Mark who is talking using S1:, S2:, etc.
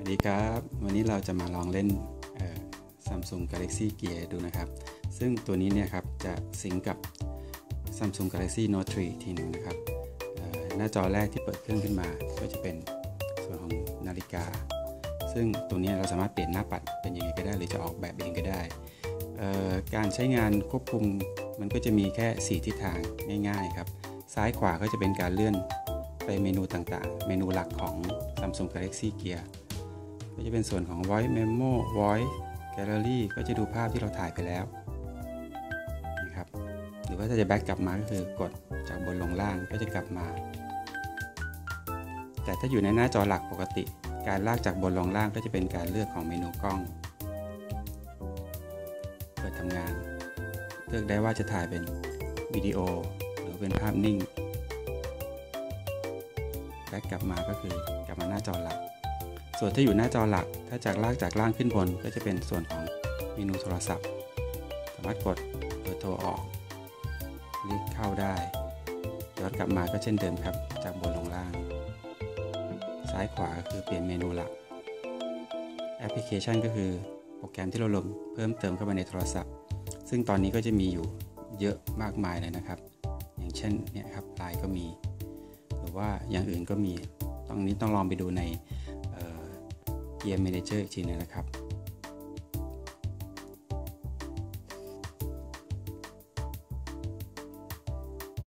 S1: สวัสดีครับ วันนี้เราจะมาลองเล่น Samsung Galaxy Gear ดูนะครับ ซึ่งตัวนี้เนี่ยครับจะสิงกับ Samsung Galaxy Note 3 ทีหนึ่งนะครับ หน้าจอแรกที่เปิดเครื่องขึ้นมาก็จะเป็นส่วนของนาฬิกา ซึ่งตัวนี้เราสามารถเปลี่ยนหน้าปัดเป็นยังไงก็ได้ หรือจะออกแบบเองก็ได้ การใช้งานควบคุมมันก็จะมีแค่ 4 ทิศทางง่าย ๆ ครับ ซ้ายขวาก็จะเป็นการเลื่อนไปเมนูต่างๆ เมนูหลักของ Samsung Galaxy Gear ก็จะเป็นส่วนของ Voice Memo Voice Gallery ก็จะดูภาพที่เราถ่ายไปแล้วนะครับหรือว่าถ้าจะแบ็กกลับมาก็คือกดจากบนลงล่างก็จะกลับมา แต่ถ้าอยู่ในหน้าจอหลักปกติ การลากจากบนลงล่างก็จะเป็นการเลือกของเมนูกล้อง เปิดทำงาน เลือกได้ว่าจะถ่ายเป็นวิดีโอหรือเป็นภาพนิ่ง back กลับมาก็คือกลับมาหน้าจอหลัก ส่วนถ้าอยู่หน้าจอหลัก ถ้าจากลากจากล่างขึ้นบน ก็จะเป็นส่วนของเมนูโทรศัพท์ สามารถกดเปิดโทรออกรับเข้าได้ย้อนกลับมาก็เช่นเดิมครับ จากบนลงล่าง ซ้ายขวาก็คือเปลี่ยนเมนูหลัก แอปพลิเคชันก็คือโปรแกรมที่เราลงเพิ่มเติมเข้าไปในโทรศัพท์ ซึ่งตอนนี้ก็จะมีอยู่เยอะมากมายเลยนะครับ อย่างเช่นเนี่ยครับไลน์ก็มี หรือว่าอย่างอื่นก็มีตรงนี้ต้องลองไปดูใน Gear Manager อีกทีนึงนะครับ